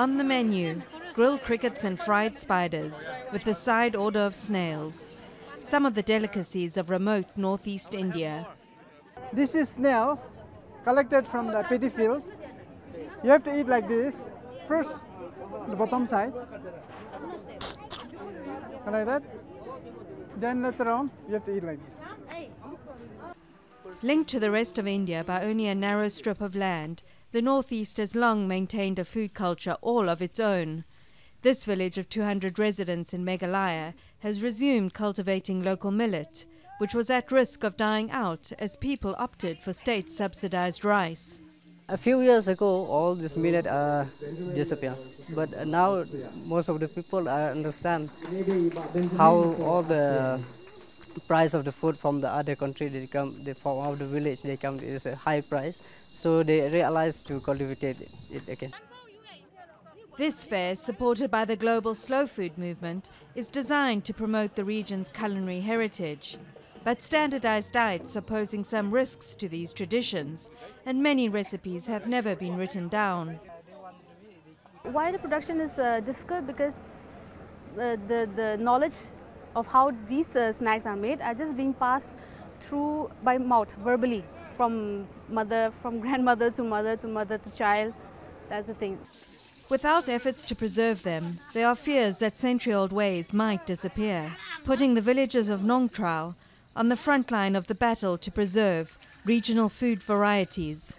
On the menu, grilled crickets and fried spiders, with a side order of snails. Some of the delicacies of remote northeast India. This is snail collected from the paddy field. You have to eat like this. First, the bottom side. Like that. Then later on, you have to eat like this. Linked to the rest of India by only a narrow strip of land, the northeast has long maintained a food culture all of its own. This village of 200 residents in Meghalaya has resumed cultivating local millet, which was at risk of dying out as people opted for state subsidized rice. A few years ago, all this millet uh, disappeared, but now most of the people uh, understand how all the price of the food from the other country they come they from out the village they come is a high price. So they realize to cultivate it again. This fair supported by the global slow food movement is designed to promote the region's culinary heritage. But standardized diets are posing some risks to these traditions and many recipes have never been written down. Why the production is uh, difficult? Because uh, the the knowledge of how these uh, snacks are made are just being passed through by mouth verbally from mother from grandmother to mother to mother to child that's the thing Without efforts to preserve them, there are fears that century old ways might disappear, putting the villagers of Nongtraw on the front line of the battle to preserve regional food varieties.